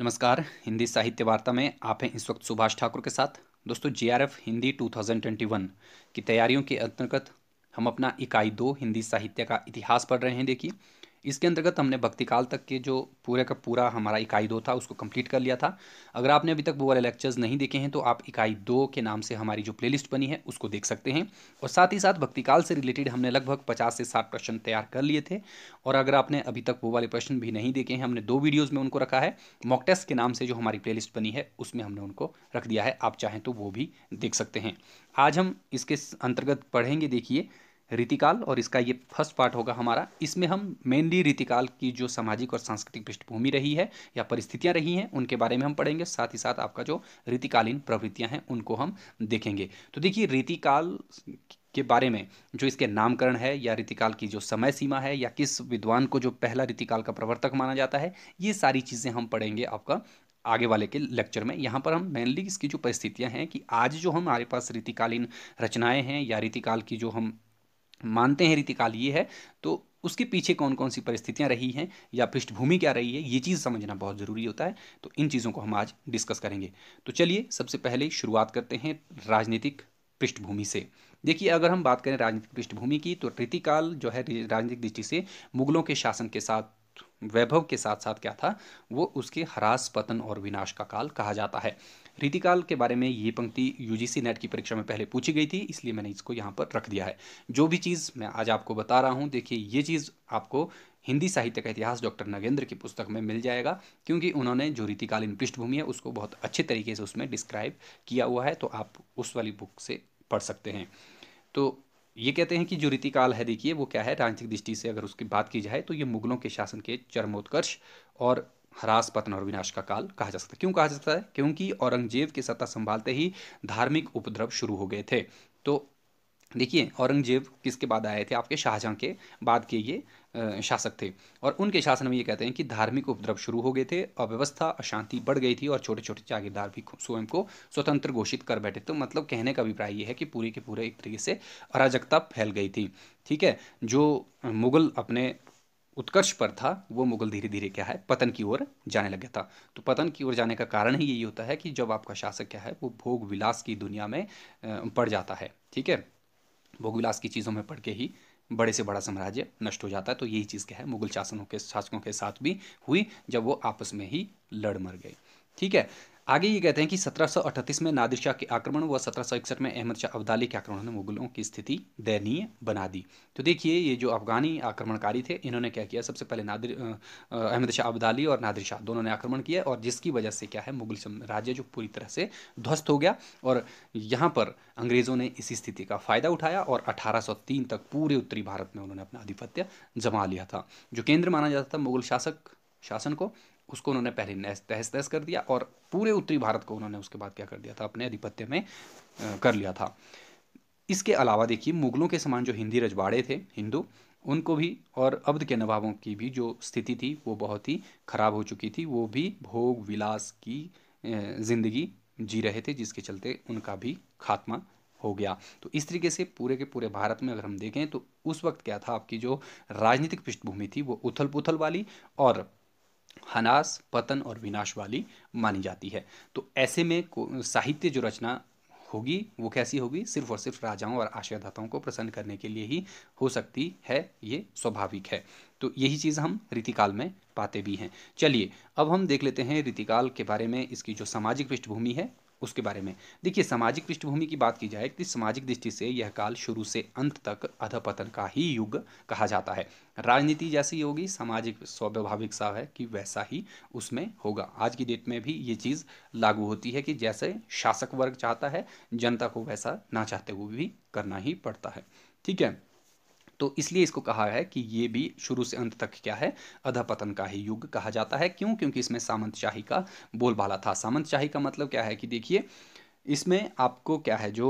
नमस्कार, हिंदी साहित्य वार्ता में आप हैं इस वक्त सुभाष ठाकुर के साथ। दोस्तों जीआरएफ हिंदी 2021 की तैयारियों के अंतर्गत हम अपना इकाई दो, हिंदी साहित्य का इतिहास पढ़ रहे हैं। देखिए इसके अंतर्गत हमने भक्तिकाल तक के जो पूरे का पूरा हमारा इकाई दो था, उसको कंप्लीट कर लिया था। अगर आपने अभी तक वो वाले लेक्चर्स नहीं देखे हैं तो आप इकाई दो के नाम से हमारी जो प्लेलिस्ट बनी है, उसको देख सकते हैं। और साथ ही साथ भक्तिकाल से रिलेटेड हमने लगभग पचास से साठ प्रश्न तैयार कर लिए थे। और अगर आपने अभी तक वो वाले प्रश्न भी नहीं देखे हैं, हमने दो वीडियोज़ में उनको रखा है। मॉक टेस्ट के नाम से जो हमारी प्ले बनी है, उसमें हमने उनको रख दिया है। आप चाहें तो वो भी देख सकते हैं। आज हम इसके अंतर्गत पढ़ेंगे, देखिए रीतिकाल और इसका ये फ़र्स्ट पार्ट होगा हमारा। इसमें हम मेनली रीतिकाल की जो सामाजिक और सांस्कृतिक पृष्ठभूमि रही है या परिस्थितियाँ रही हैं, उनके बारे में हम पढ़ेंगे। साथ ही साथ आपका जो रीतिकालीन प्रवृत्तियाँ हैं, उनको हम देखेंगे। तो देखिए, रीतिकाल के बारे में जो इसके नामकरण है या रीतिकाल की जो समय सीमा है या किस विद्वान को जो पहला रीतिकाल का प्रवर्तक माना जाता है, ये सारी चीज़ें हम पढ़ेंगे आपका आगे वाले के लेक्चर में। यहाँ पर हम मेनली इसकी जो परिस्थितियाँ हैं कि आज जो हमारे पास रीतिकालीन रचनाएँ हैं या रीतिकाल की जो हम मानते हैं रीतिकाल ये है तो उसके पीछे कौन कौन सी परिस्थितियाँ रही हैं या पृष्ठभूमि क्या रही है, ये चीज़ समझना बहुत ज़रूरी होता है तो इन चीज़ों को हम आज डिस्कस करेंगे। तो चलिए सबसे पहले शुरुआत करते हैं राजनीतिक पृष्ठभूमि से। देखिए, अगर हम बात करें राजनीतिक पृष्ठभूमि की तो रीतिकाल जो है राजनीतिक दृष्टि से मुगलों के शासन के साथ, वैभव के साथ साथ क्या था, वो उसके हरास, पतन और विनाश का काल कहा जाता है। रीतिकाल के बारे में ये पंक्ति यूजीसी नेट की परीक्षा में पहले पूछी गई थी, इसलिए मैंने इसको यहाँ पर रख दिया है। जो भी चीज़ मैं आज आपको बता रहा हूँ, देखिए, ये चीज़ आपको हिंदी साहित्य का इतिहास डॉक्टर नगेंद्र की पुस्तक में मिल जाएगा, क्योंकि उन्होंने जो रीतिकालीन पृष्ठभूमि है, उसको बहुत अच्छे तरीके से उसमें डिस्क्राइब किया हुआ है तो आप उस वाली बुक से पढ़ सकते हैं। तो ये कहते हैं कि जो रीतिकाल है, देखिए, वो क्या है? राजनीतिक दृष्टि से अगर उसकी बात की जाए तो ये मुगलों के शासन के चरमोत्कर्ष और हरास पतन और विनाश का काल कहा जा सकता है। क्यों कहा जा सकता है? क्योंकि औरंगज़ेब की सत्ता संभालते ही धार्मिक उपद्रव शुरू हो गए थे। तो देखिए, औरंगज़ेब किसके बाद आए थे? आपके शाहजहां के बाद के ये शासक थे। और उनके शासन में ये कहते हैं कि धार्मिक उपद्रव शुरू हो गए थे, अव्यवस्था, अशांति बढ़ गई थी और छोटे छोटे जागीरदार भी स्वयं को स्वतंत्र घोषित कर बैठे तो मतलब कहने का अभिप्राय ये है कि पूरी के पूरे एक तरीके से अराजकता फैल गई थी। ठीक है? जो मुगल अपने उत्कर्ष पर था, वो मुगल धीरे धीरे क्या है, पतन की ओर जाने लगा था। तो पतन की ओर जाने का कारण ही यही होता है कि जब आपका शासक क्या है, वो भोग विलास की दुनिया में पड़ जाता है, ठीक है? भोग विलास की चीज़ों में पढ़ के ही बड़े से बड़ा साम्राज्य नष्ट हो जाता है। तो यही चीज़ क्या है, मुगल शासनों के, शासकों के साथ भी हुई, जब वो आपस में ही लड़ मर गए, ठीक है? आगे ये कहते हैं कि 1738 में नादिर शाह के आक्रमण व सत्रह सौ इकसठ में अहमद शाह अब्दाली के आक्रमण ने मुगलों की स्थिति दयनीय बना दी। तो देखिए, ये जो अफगानी आक्रमणकारी थे, इन्होंने क्या किया? सबसे पहले नादिर अहमद शाह अब्दाली और नादिर शाह दोनों ने आक्रमण किया और जिसकी वजह से क्या है, मुगल राज्य जो पूरी तरह से ध्वस्त हो गया और यहाँ पर अंग्रेज़ों ने इसी स्थिति का फ़ायदा उठाया और अठारह सौ तीन तक पूरे उत्तरी भारत में उन्होंने अपना आधिपत्य जमा लिया था। जो केंद्र माना जाता था मुगल शासक, शासन को उसको उन्होंने पहले तहस तहस कर दिया और पूरे उत्तरी भारत को उन्होंने उसके बाद क्या कर दिया था? अपने आधिपत्य में कर लिया था। इसके अलावा देखिए, मुगलों के समान जो हिंदी रजवाड़े थे, हिंदू, उनको भी और अवध के नवाबों की भी जो स्थिति थी, वो बहुत ही खराब हो चुकी थी। वो भी भोग विलास की ज़िंदगी जी रहे थे, जिसके चलते उनका भी खात्मा हो गया। तो इस तरीके से पूरे के पूरे भारत में अगर हम देखें तो उस वक्त क्या था? आपकी जो राजनीतिक पृष्ठभूमि थी, वो उथल पुथल वाली और हनास, पतन और विनाश वाली मानी जाती है। तो ऐसे में साहित्य जो रचना होगी, वो कैसी होगी? सिर्फ़ और सिर्फ़ राजाओं और आश्रयदाताओं को प्रसन्न करने के लिए ही हो सकती है, ये स्वाभाविक है। तो यही चीज़ हम रीतिकाल में पाते भी हैं। चलिए, अब हम देख लेते हैं रीतिकाल के बारे में, इसकी जो सामाजिक पृष्ठभूमि है उसके बारे में। देखिए, सामाजिक पृष्ठभूमि की बात की जाए तो सामाजिक दृष्टि से यह काल शुरू से अंत तक अधपतन का ही युग कहा जाता है। राजनीति जैसी होगी सामाजिक स्वाभाविक सा है कि वैसा ही उसमें होगा। आज की डेट में भी ये चीज़ लागू होती है कि जैसे शासक वर्ग चाहता है, जनता को वैसा ना चाहते हुए भी करना ही पड़ता है। ठीक है? तो इसलिए इसको कहा है कि ये भी शुरू से अंत तक क्या है? अधपतन का ही युग कहा जाता है। क्यों? क्योंकि इसमें सामंतशाही का बोलबाला था। सामंतशाही का मतलब क्या है कि देखिए, इसमें आपको क्या है जो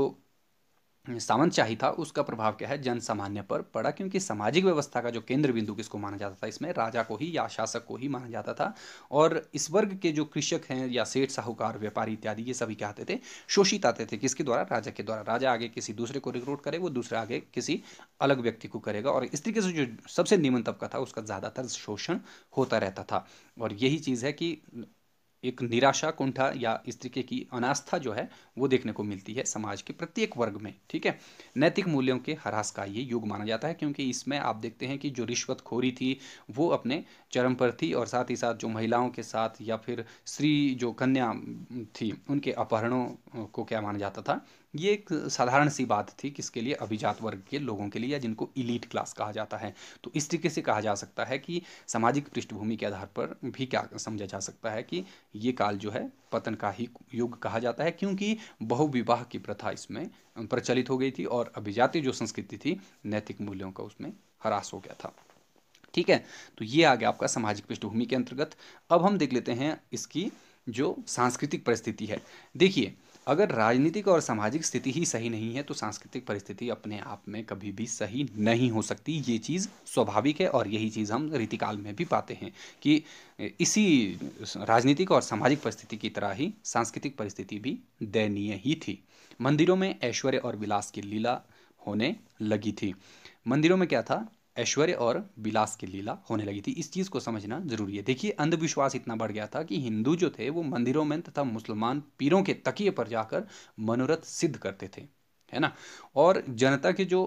सामंतशाही था, उसका प्रभाव क्या है? जन सामान्य पर पड़ा, क्योंकि सामाजिक व्यवस्था का जो केंद्र बिंदु किसको माना जाता था इसमें? राजा को ही या शासक को ही माना जाता था। और इस वर्ग के जो कृषक हैं या सेठ, साहूकार, व्यापारी इत्यादि, ये सभी क्या आते थे? शोषित आते थे। किसके द्वारा? राजा के द्वारा। राजा आगे किसी दूसरे को रिक्रूट करे, वो दूसरे आगे किसी अलग व्यक्ति को करेगा। और इस तरीके से जो सबसे निम्न तबका था, उसका ज़्यादातर शोषण होता रहता था। और यही चीज़ है कि एक निराशा कुंठा या इस तरीके की अनास्था जो है, वो देखने को मिलती है समाज के प्रत्येक वर्ग में, ठीक है? नैतिक मूल्यों के हरास का ये युग माना जाता है, क्योंकि इसमें आप देखते हैं कि जो रिश्वतखोरी थी, वो अपने चरम पर थी और साथ ही साथ जो महिलाओं के साथ या फिर स्त्री जो कन्या थी, उनके अपहरणों को क्या माना जाता था? ये एक साधारण सी बात थी किसके लिए? अभिजात वर्ग के लोगों के लिए या जिनको इलीट क्लास कहा जाता है। तो इस तरीके से कहा जा सकता है कि सामाजिक पृष्ठभूमि के आधार पर भी क्या समझा जा सकता है कि ये काल जो है पतन का ही युग कहा जाता है, क्योंकि बहुविवाह की प्रथा इसमें प्रचलित हो गई थी और अभिजाती जो संस्कृति थी, नैतिक मूल्यों का उसमें ह्रास हो गया था। ठीक है तो ये आ गया आपका सामाजिक पृष्ठभूमि के अंतर्गत। अब हम देख लेते हैं इसकी जो सांस्कृतिक परिस्थिति है। देखिए अगर राजनीतिक और सामाजिक स्थिति ही सही नहीं है तो सांस्कृतिक परिस्थिति अपने आप में कभी भी सही नहीं हो सकती। ये चीज़ स्वाभाविक है और यही चीज़ हम रीतिकाल में भी पाते हैं कि इसी राजनीतिक और सामाजिक परिस्थिति की तरह ही सांस्कृतिक परिस्थिति भी दयनीय ही थी। मंदिरों में ऐश्वर्य और विलास की लीला होने लगी थी। मंदिरों में क्या था? ऐश्वर्य और विलास की लीला होने लगी थी। इस चीज़ को समझना ज़रूरी है। देखिए, अंधविश्वास इतना बढ़ गया था कि हिंदू जो थे, वो मंदिरों में तथा मुसलमान पीरों के तकिए पर जाकर मनोरथ सिद्ध करते थे, है ना? और जनता के जो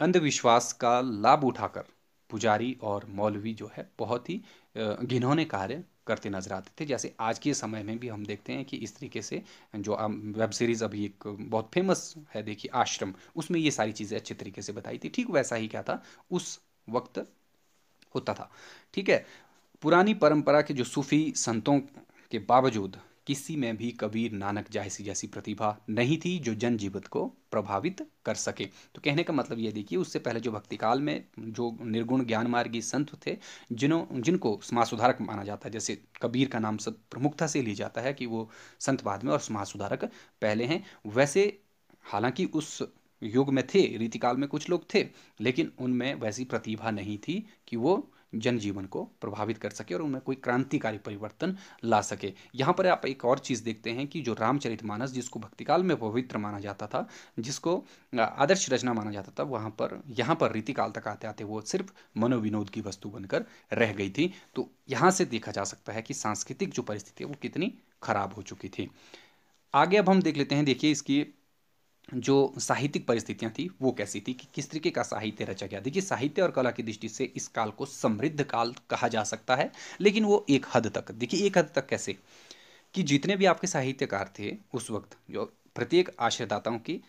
अंधविश्वास का लाभ उठाकर पुजारी और मौलवी जो है, बहुत ही घिनौने कार्य करते नज़र आते थे। जैसे आज के समय में भी हम देखते हैं कि इस तरीके से जो वेब सीरीज़ अभी एक बहुत फ़ेमस है, देखिए आश्रम, उसमें ये सारी चीज़ें अच्छे तरीके से बताई थी। ठीक वैसा ही क्या था? उस वक्त होता था। ठीक है? पुरानी परंपरा के जो सूफी संतों के बावजूद किसी में भी कबीर नानक जैसी जैसी प्रतिभा नहीं थी जो जनजीवन को प्रभावित कर सके। तो कहने का मतलब ये देखिए, उससे पहले जो भक्ति काल में जो निर्गुण ज्ञान मार्गी संत थे जिन्हों जिनको समाज सुधारक माना जाता है, जैसे कबीर का नाम सब प्रमुखता से लिया जाता है कि वो संत बाद में और समाज सुधारक पहले हैं। वैसे हालाँकि उस युग में थे, रीतिकाल में कुछ लोग थे, लेकिन उनमें वैसी प्रतिभा नहीं थी कि वो जनजीवन को प्रभावित कर सके और उनमें कोई क्रांतिकारी परिवर्तन ला सके। यहाँ पर आप एक और चीज़ देखते हैं कि जो रामचरितमानस जिसको भक्तिकाल में पवित्र माना जाता था, जिसको आदर्श रचना माना जाता था, वहाँ पर, यहाँ पर रीतिकाल तक आते आते वो सिर्फ़ मनोविनोद की वस्तु बनकर रह गई थी। तो यहाँ से देखा जा सकता है कि सांस्कृतिक जो परिस्थिति है वो कितनी खराब हो चुकी थी। आगे अब हम देख लेते हैं, देखिए इसकी जो साहित्यिक परिस्थितियाँ थी, वो कैसी थी कि किस तरीके का साहित्य रचा गया? देखिए, साहित्य और कला की दृष्टि से इस काल को समृद्ध काल कहा जा सकता है, लेकिन वो एक हद तक। देखिए, एक हद तक कैसे? कि जितने भी आपके साहित्यकार थे उस वक्त, जो प्रत्येक आश्रयदाताओं की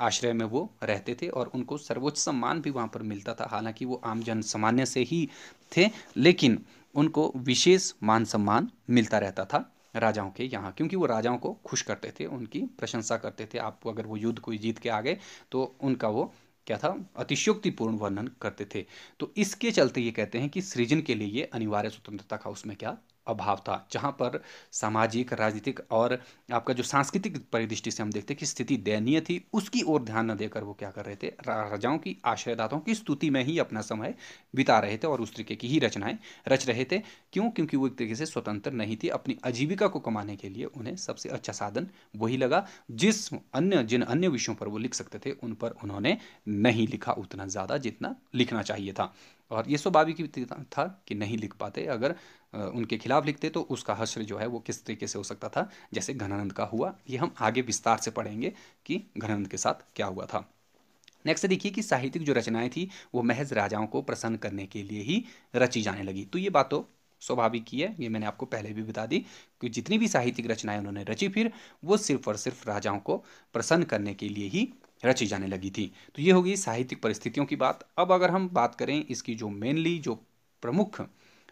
आश्रय में वो रहते थे और उनको सर्वोच्च सम्मान भी वहाँ पर मिलता था। हालाँकि वो आम जन सामान्य से ही थे, लेकिन उनको विशेष मान सम्मान मिलता रहता था। राजाओं के यहाँ, क्योंकि वो राजाओं को खुश करते थे, उनकी प्रशंसा करते थे। आप अगर वो युद्ध कोई जीत के आ गए तो उनका वो क्या था? अतिशयोक्तिपूर्ण वर्णन करते थे। तो इसके चलते ये कहते हैं कि सृजन के लिए अनिवार्य स्वतंत्रता का उसमें क्या अभाव था, जहाँ पर सामाजिक, राजनीतिक और आपका जो सांस्कृतिक परिदृष्टि से हम देखते हैं कि स्थिति दयनीय थी, उसकी ओर ध्यान न देकर वो क्या कर रहे थे? राजाओं की आश्रयदाताओं की स्तुति में ही अपना समय बिता रहे थे और उस तरीके की ही रचनाएँ रच रहे थे। क्यों? क्योंकि वो एक तरीके से स्वतंत्र नहीं थी अपनी आजीविका को कमाने के लिए, उन्हें सबसे अच्छा साधन वही लगा जिस अन्य, जिन अन्य विषयों पर वो लिख सकते थे, उन पर उन्होंने नहीं लिखा उतना ज़्यादा जितना लिखना चाहिए था। और ये स्वाभाविक था कि नहीं लिख पाते। अगर उनके खिलाफ लिखते तो उसका हश्र जो है वो किस तरीके से हो सकता था? जैसे घनानंद का हुआ। ये हम आगे विस्तार से पढ़ेंगे कि घनानंद के साथ क्या हुआ था। नेक्स्ट देखिए कि साहित्यिक जो रचनाएँ थी, वो महज राजाओं को प्रसन्न करने के लिए ही रची जाने लगी। तो ये बात तो स्वाभाविक ही है। ये मैंने आपको पहले भी बता दी कि जितनी भी साहित्यिक रचनाएँ उन्होंने रची, फिर वो सिर्फ़ और सिर्फ़ राजाओं को प्रसन्न करने के लिए ही रची जाने लगी थी। तो ये होगी साहित्यिक परिस्थितियों की बात। अब अगर हम बात करें इसकी जो मेनली जो प्रमुख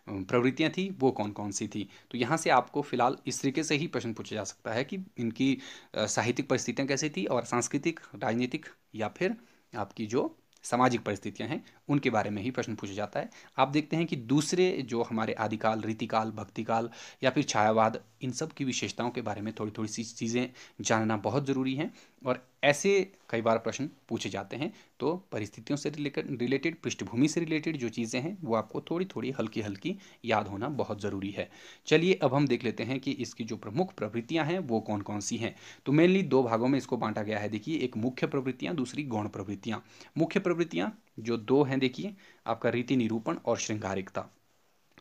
प्रवृत्तियाँ थी, वो कौन कौन सी थी? तो यहाँ से आपको फ़िलहाल इस तरीके से ही प्रश्न पूछा जा सकता है कि इनकी साहित्यिक परिस्थितियाँ कैसी थी और सांस्कृतिक, राजनीतिक या फिर आपकी जो सामाजिक परिस्थितियाँ हैं, उनके बारे में ही प्रश्न पूछा जाता है। आप देखते हैं कि दूसरे जो हमारे आदिकाल, रीतिकाल, भक्तिकाल या फिर छायावाद, इन सब की विशेषताओं के बारे में थोड़ी थोड़ी सी चीज़ें जानना बहुत ज़रूरी है। और ऐसे कई बार प्रश्न पूछे जाते हैं तो परिस्थितियों से रिलेटेड, पृष्ठभूमि से रिलेटेड जो चीज़ें हैं, वो आपको थोड़ी थोड़ी हल्की हल्की याद होना बहुत ज़रूरी है। चलिए अब हम देख लेते हैं कि इसकी जो प्रमुख प्रवृत्तियाँ हैं, वो कौन कौन सी हैं? तो मेनली दो भागों में इसको बांटा गया है। देखिए, एक मुख्य प्रवृत्तियाँ, दूसरी गौण प्रवृत्तियाँ। मुख्य प्रवृत्तियाँ जो दो हैं, देखिए, आपका रीति निरूपण और श्रृंगारिकता।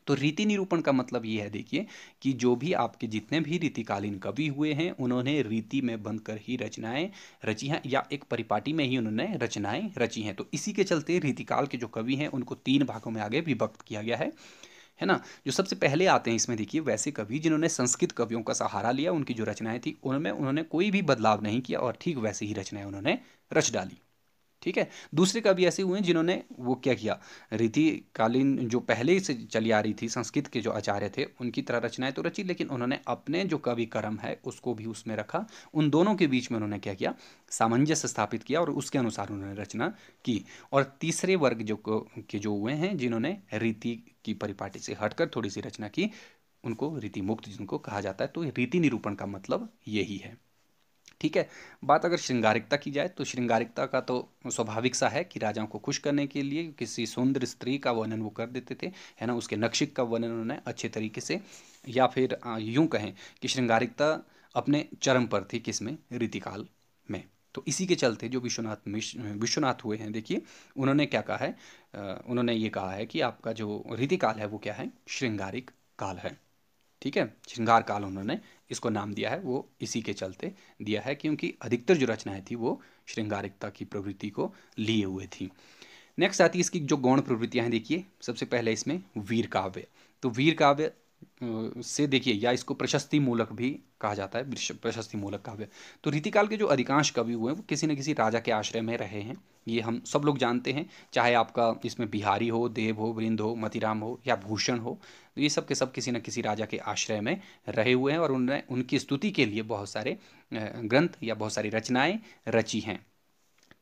तो रीति निरूपण का मतलब ये है, देखिए, कि जो भी आपके जितने भी रीतिकालीन कवि हुए हैं, उन्होंने रीति में बंद कर ही रचनाएँ रची हैं, या एक परिपाटी में ही उन्होंने रचनाएँ रची हैं। तो इसी के चलते रीतिकाल के जो कवि हैं, उनको तीन भागों में आगे विभक्त किया गया है। है ना? जो सबसे पहले आते हैं इसमें, देखिए, वैसे कवि जिन्होंने संस्कृत कवियों का सहारा लिया, उनकी जो रचनाएँ थी, उनमें उन्होंने कोई भी बदलाव नहीं किया और ठीक वैसे ही रचनाएँ उन्होंने रच डाली। ठीक है? दूसरे कवि ऐसे हुए जिन्होंने वो क्या किया? रीतिकालीन जो पहले से चली आ रही थी, संस्कृत के जो आचार्य थे, उनकी तरह रचनाएँ तो रची, लेकिन उन्होंने अपने जो कवि कर्म है, उसको भी उसमें रखा। उन दोनों के बीच में उन्होंने क्या किया? सामंजस्य स्थापित किया और उसके अनुसार उन्होंने रचना की। और तीसरे वर्ग जो के जो हुए हैं, जिन्होंने रीति की परिपाटी से हटकर थोड़ी सी रचना की, उनको रीति मुक्त जिनको कहा जाता है तो रीति निरूपण का मतलब यही है। ठीक है? बात अगर श्रृंगारिकता की जाए तो श्रृंगारिकता का तो स्वाभाविक सा है कि राजाओं को खुश करने के लिए किसी सुंदर स्त्री का वर्णन वो कर देते थे, है ना? उसके नक्शिक का वर्णन उन्होंने अच्छे तरीके से, या फिर यूँ कहें कि श्रृंगारिकता अपने चरम पर थी किसमें? रीतिकाल में। तो इसी के चलते जो विश्वनाथ विश्वनाथ हुए हैं, देखिए, उन्होंने क्या कहा है? उन्होंने ये कहा है कि आपका जो रीतिकाल है वो क्या है? श्रृंगारिक काल है। ठीक है? श्रृंगार काल उन्होंने इसको नाम दिया है, वो इसी के चलते दिया है, क्योंकि अधिकतर जो रचनाएँ थी वो श्रृंगारिकता की प्रवृत्ति को लिए हुए थी। नेक्स्ट आती है इसकी जो गौण प्रवृत्तियाँ हैं, देखिए, सबसे पहले इसमें वीर काव्य तो वीर काव्य से देखिए, या इसको प्रशस्ति मूलक भी कहा जाता है प्रशस्ति मूलक काव्य तो रीतिकाल के जो अधिकांश कवि हुए हैं, वो किसी न किसी राजा के आश्रय में रहे हैं। ये हम सब लोग जानते हैं, चाहे आपका इसमें बिहारी हो, देव हो, वृंद हो, मतिराम हो, या भूषण हो तो ये सब के सब किसी न किसी राजा के आश्रय में रहे हुए हैं और उन्होंने उनकी स्तुति के लिए बहुत सारे ग्रंथ या बहुत सारी रचनाएँ रची हैं।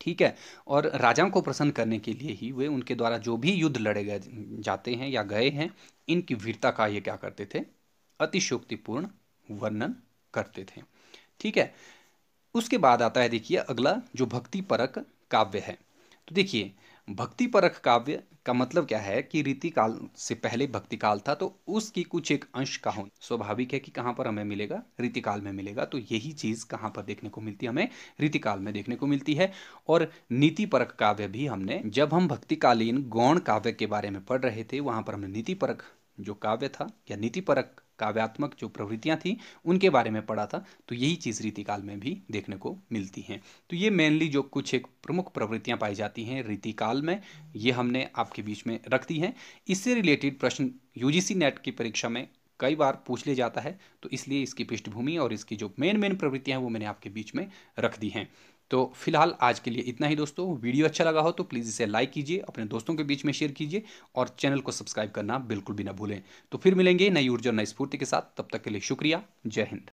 ठीक है? और राजाओं को प्रसन्न करने के लिए ही वे उनके द्वारा जो भी युद्ध लड़े गए, जाते हैं या गए हैं, इनकी वीरता का ये क्या करते थे? अतिशोक्तिपूर्ण वर्णन करते थे। ठीक है? उसके बाद आता है, देखिए, अगला जो भक्ति परक काव्य है। तो देखिए भक्ति परख काव्य का मतलब क्या है कि रीति काल से पहले भक्ति काल था तो उसकी कुछ एक अंश का होना स्वाभाविक है कि कहाँ पर हमें मिलेगा? रीति काल में मिलेगा। तो यही चीज़ कहाँ पर देखने को मिलती है, हमें रीति काल में देखने को मिलती है। और नीति परक काव्य भी हमने, जब हम भक्तिकालीन गौण काव्य के बारे में पढ़ रहे थे, वहाँ पर हमने नीति परक जो काव्य था, या नीति परक काव्यात्मक जो प्रवृत्तियाँ थी, उनके बारे में पढ़ा था तो यही चीज़ रीतिकाल में भी देखने को मिलती हैं। तो ये मेनली जो कुछ एक प्रमुख प्रवृत्तियाँ पाई जाती हैं रीतिकाल में, ये हमने आपके बीच में रख दी हैं। इससे रिलेटेड प्रश्न यूजीसी नेट की परीक्षा में कई बार पूछ लिया जाता है तो इसलिए इसकी पृष्ठभूमि और इसकी जो मेन मेन प्रवृत्तियाँ हैं, वो मैंने आपके बीच में रख दी हैं। तो फ़िलहाल आज के लिए इतना ही दोस्तों। वीडियो अच्छा लगा हो तो प्लीज़ इसे लाइक कीजिए, अपने दोस्तों के बीच में शेयर कीजिए और चैनल को सब्सक्राइब करना बिल्कुल भी ना भूलें। तो फिर मिलेंगे नई ऊर्जा और नई स्फूर्ति के साथ, तब तक के लिए शुक्रिया, जय हिंद।